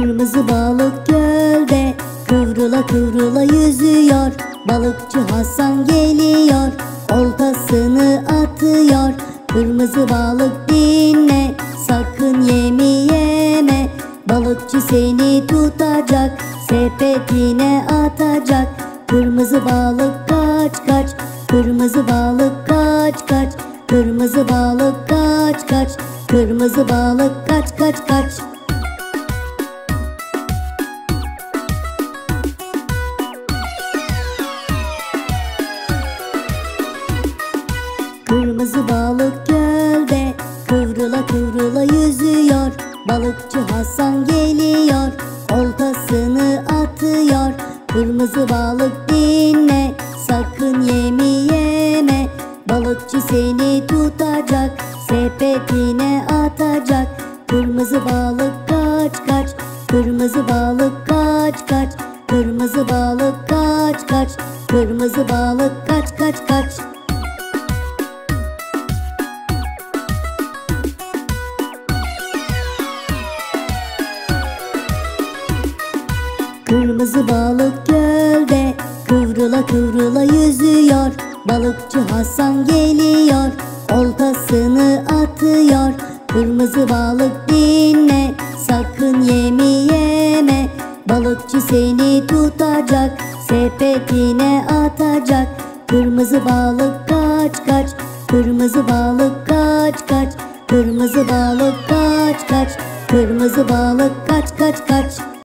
Kırmızı balık gölde. Kıvrıla kıvrıla yüzüyor. Balıkçı Hasan geliyor. Oltasını atıyor. Kırmızı balık dinle. Sakın yemi yeme. Balıkçı seni tutacak. Sepetine atacak. Kırmızı balık kaç kaç. Kırmızı balık kaç kaç. Kırmızı balık kaç kaç. Kırmızı balık kaç kaç kaç Kırmızı balık gölde Kıvrıla kıvrıla yüzüyor. Balıkçı Hasan geliyor Oltasını atıyor. Kırmızı balık dinle Sakın yemi yeme. Balıkçı seni tutacak Sepetine atacak. Kırmızı balık kaç kaç Kırmızı balık kaç kaç Kırmızı balık kaç kaç Kırmızı balık kaç kaç kaç Kırmızı balık gölde Kıvrıla kıvrıla yüzüyor. Balıkçı Hasan geliyor Oltasını atıyor. Kırmızı balık dinle Sakın yemi yeme. Balıkçı seni tutacak Sepetine atacak. Kırmızı balık kaç kaç Kırmızı balık kaç kaç. Kırmızı balık kaç kaç Kırmızı balık kaç kaç kaç